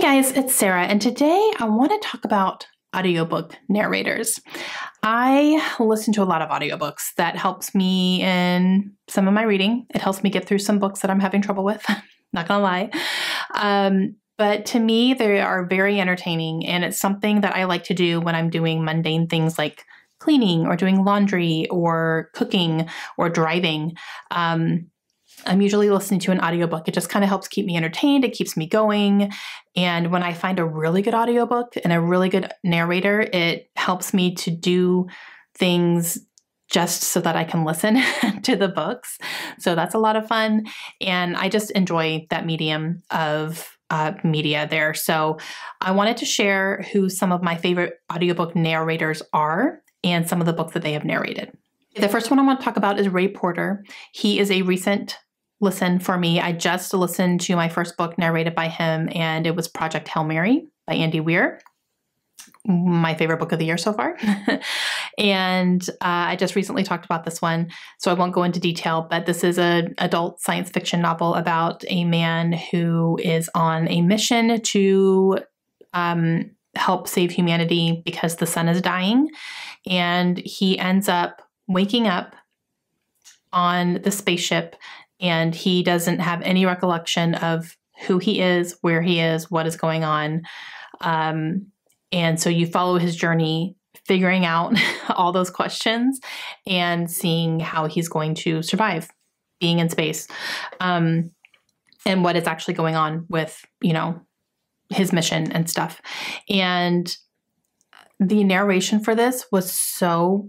Hey guys, it's Sarah, and today I want to talk about audiobook narrators. I listen to a lot of audiobooks. That helps me in some of my reading. It helps me get through some books that I'm having trouble with, not gonna lie. Um, but to me, they are very entertaining, and it's something that I like to do when I'm doing mundane things like cleaning or doing laundry or cooking or driving. Um, I'm usually listening to an audiobook. It just kind of helps keep me entertained, it keeps me going. And when I find a really good audiobook and a really good narrator, it helps me to do things just so that I can listen to the books. So that's a lot of fun. And I just enjoy that medium of uh, media there. So I wanted to share who some of my favorite audiobook narrators are and some of the books that they have narrated. The first one I want to talk about is Ray Porter. He is a recent listen for me. I just listened to my first book narrated by him, and it was Project Hail Mary by Andy Weir. My favorite book of the year so far. and uh, I just recently talked about this one, so I won't go into detail, but this is an adult science fiction novel about a man who is on a mission to um, help save humanity because the sun is dying. And he ends up waking up on the spaceship and he doesn't have any recollection of who he is, where he is, what is going on. Um, and so you follow his journey, figuring out all those questions and seeing how he's going to survive being in space um, and what is actually going on with, you know, his mission and stuff. And the narration for this was so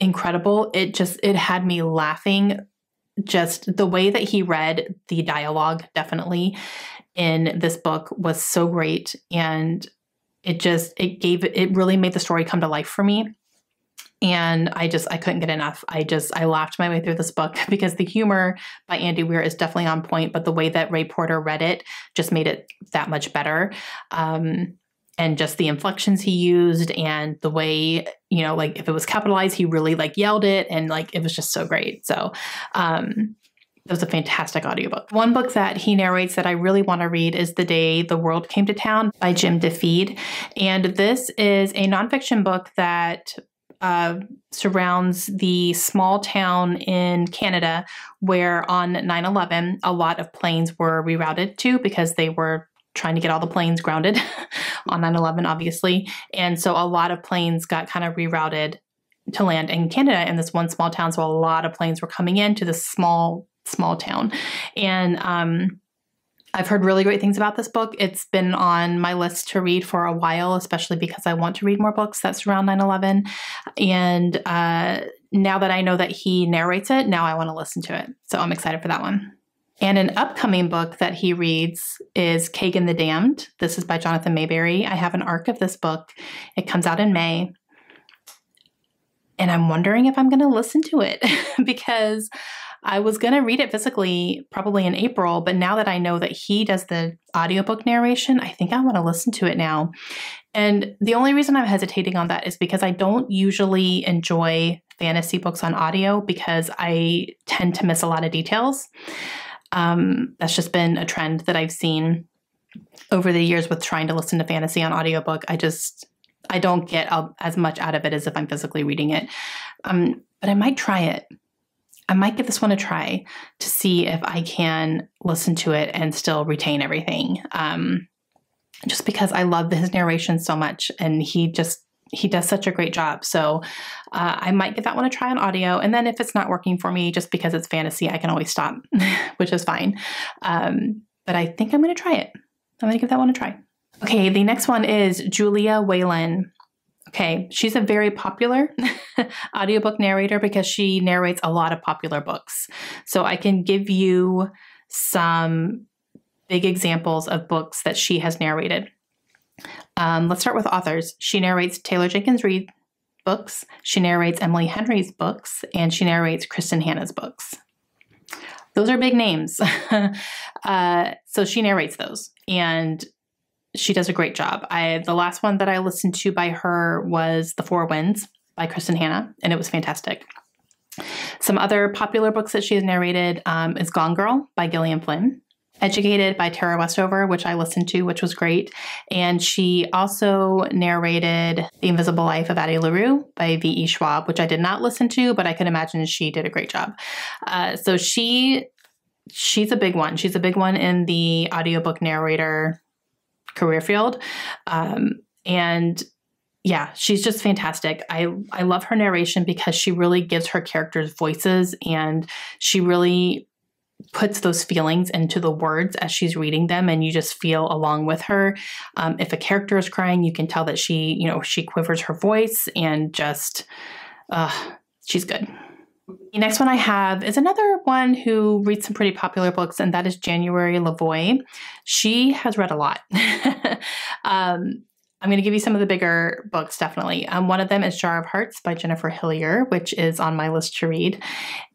incredible. It just, it had me laughing just the way that he read the dialogue definitely in this book was so great. And it just it gave it really made the story come to life for me. And i just i couldn't get enough. I just i laughed my way through this book because the humor by andy weir is definitely on point but the way that ray porter read it just made it that much better. Um, and just the inflections he used and the way you know like if it was capitalized he really like yelled it and like it was just so great so um it was a fantastic audiobook. One book that he narrates that I really want to read is The Day the World Came to Town by Jim DeFede. And this is a nonfiction book that uh, surrounds the small town in Canada where on 9 11, a lot of planes were rerouted to because they were trying to get all the planes grounded on 9 11, obviously. And so a lot of planes got kind of rerouted to land in Canada in this one small town. So a lot of planes were coming in to this small, small town. And um, I've heard really great things about this book. It's been on my list to read for a while, especially because I want to read more books that surround 9 11. And uh, now that I know that he narrates it, now I want to listen to it. So I'm excited for that one. And an upcoming book that he reads is Kagen the Damned. This is by Jonathan Maberry. I have an arc of this book. It comes out in May. And I'm wondering if I'm going to listen to it because I was going to read it physically probably in April, but now that I know that he does the audiobook narration, I think I want to listen to it now. And the only reason I'm hesitating on that is because I don't usually enjoy fantasy books on audio because I tend to miss a lot of details. Um, that's just been a trend that I've seen over the years with trying to listen to fantasy on audiobook. I just I don't get as much out of it as if I'm physically reading it. Um, but I might try it. I might give this one a try to see if I can listen to it and still retain everything. Um, just because I love his narration so much, and he just he does such a great job. So uh, I might give that one a try on audio. And then if it's not working for me, just because it's fantasy, I can always stop, which is fine. Um, but I think I'm going to try it. I'm going to give that one a try. Okay, the next one is Julia Whelan. Okay, she's a very popular audiobook narrator because she narrates a lot of popular books. So I can give you some big examples of books that she has narrated. Um, let's start with authors. She narrates Taylor Jenkins Reid books, she narrates Emily Henry's books, and she narrates Kristin Hannah's books. Those are big names. uh, so she narrates those, and she does a great job. I the last one that I listened to by her was The Four Winds by Kristen Hannah, and it was fantastic. Some other popular books that she has narrated um, is Gone Girl by Gillian Flynn. Educated by Tara Westover, which I listened to, which was great. And she also narrated The Invisible Life of Addie LaRue by V.E. Schwab, which I did not listen to, but I can imagine she did a great job. Uh, so she she's a big one. She's a big one in the audiobook narrator career field. Um, and yeah, she's just fantastic. I I love her narration because she really gives her characters voices and she really puts those feelings into the words as she's reading them and you just feel along with her. Um, if a character is crying you can tell that she you know she quivers her voice and just uh, she's good. The next one i have is another one who reads some pretty popular books and that is january LaVoy. She has read a lot. Um, I'm going to give you some of the bigger books, definitely. Um, one of them is Jar of Hearts by Jennifer Hillier, which is on my list to read.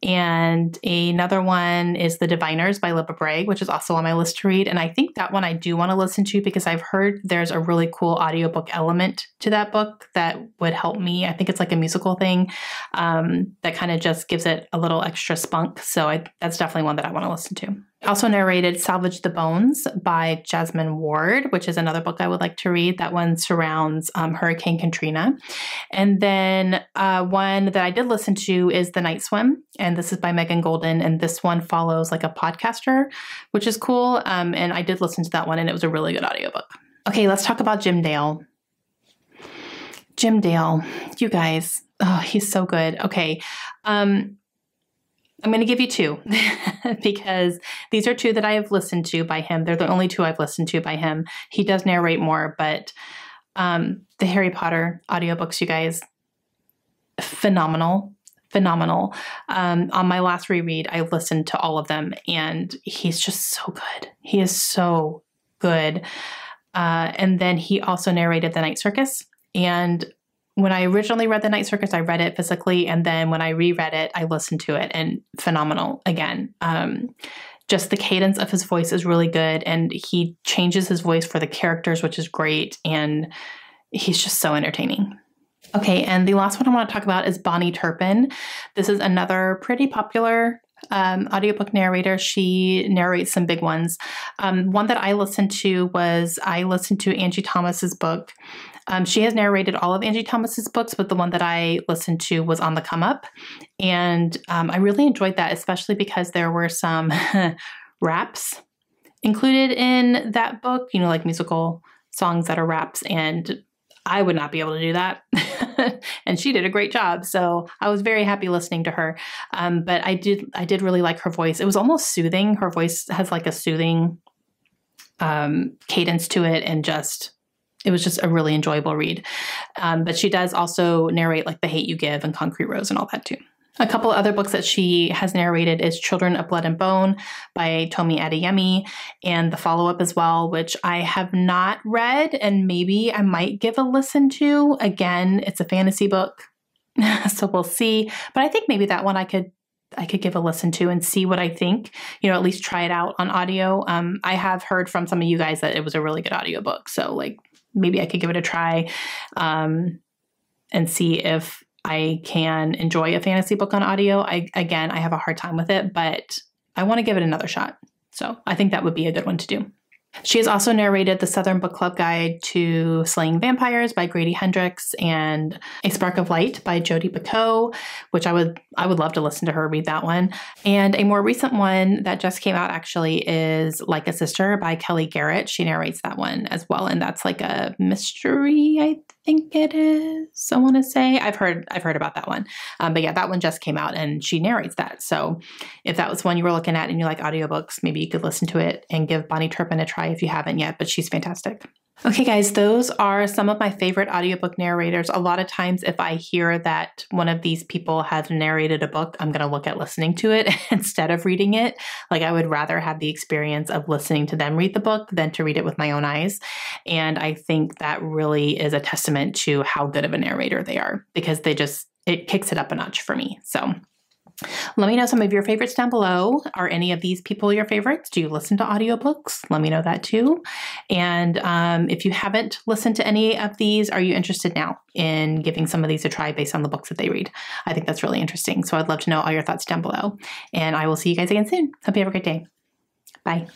And another one is The Diviners by Libba Bray, which is also on my list to read. And I think that one I do want to listen to because I've heard there's a really cool audiobook element to that book that would help me. I think it's like a musical thing um, that kind of just gives it a little extra spunk. So I, that's definitely one that I want to listen to also narrated Salvage the Bones by Jesmyn Ward, which is another book I would like to read. That one surrounds um, Hurricane Katrina. And then uh, one that I did listen to is The Night Swim, and this is by Megan Goldin. And this one follows like a podcaster, which is cool. Um, and I did listen to that one, and it was a really good audiobook. Okay, let's talk about Jim Dale. Jim Dale, you guys, oh, he's so good. Okay. Um, I'm going to give you two because these are two that I have listened to by him. They're the only two I've listened to by him. He does narrate more, but um, the Harry Potter audiobooks, you guys, phenomenal. Phenomenal. Um, on my last reread, I listened to all of them, and he's just so good. He is so good. Uh, and then he also narrated The Night Circus. And when I originally read The Night Circus, I read it physically, and then when I reread it, I listened to it, and phenomenal again. Um, just the cadence of his voice is really good, and he changes his voice for the characters, which is great, and he's just so entertaining. Okay, and the last one I want to talk about is Bahni Turpin. This is another pretty popular um, audiobook narrator. She narrates some big ones. Um, one that I listened to was I listened to Angie Thomas's book, um, she has narrated all of Angie Thomas's books, but the one that I listened to was On the Come Up. And um, I really enjoyed that, especially because there were some raps included in that book, you know, like musical songs that are raps. And I would not be able to do that. and she did a great job. So I was very happy listening to her. Um, but I did I did really like her voice. It was almost soothing. Her voice has like a soothing um, cadence to it and just it was just a really enjoyable read. Um, but she does also narrate like The Hate You Give and Concrete Rose and all that too. A couple other books that she has narrated is Children of Blood and Bone by Tomi Adeyemi and the follow up as well, which I have not read and maybe I might give a listen to. Again, it's a fantasy book, so we'll see. But I think maybe that one I could I could give a listen to and see what I think. You know, at least try it out on audio. Um, I have heard from some of you guys that it was a really good audiobook. So like maybe I could give it a try um, and see if I can enjoy a fantasy book on audio. I again, I have a hard time with it, but I want to give it another shot. So I think that would be a good one to do. She has also narrated the Southern Book Club Guide to Slaying Vampires by Grady Hendrix and A Spark of Light by Jodi Picoult, which I would I would love to listen to her read that one. And a more recent one that just came out actually is Like a Sister by Kellye Garrett. She narrates that one as well, and that's like a mystery, I think it is. I want to say I've heard I've heard about that one, um, but yeah, that one just came out and she narrates that. So if that was one you were looking at and you like audiobooks, maybe you could listen to it and give Bahni Turpin a try if you haven't yet. But she's fantastic. Okay, guys, those are some of my favorite audiobook narrators. A lot of times, if I hear that one of these people has narrated a book, I'm going to look at listening to it instead of reading it. Like, I would rather have the experience of listening to them read the book than to read it with my own eyes. And I think that really is a testament to how good of a narrator they are because they just, it kicks it up a notch for me. So, let me know some of your favorites down below. Are any of these people your favorites? Do you listen to audiobooks? Let me know that too. And um, if you haven't listened to any of these, are you interested now in giving some of these a try based on the books that they read? I think that's really interesting. So I'd love to know all your thoughts down below. And I will see you guys again soon. Hope you have a great day. Bye.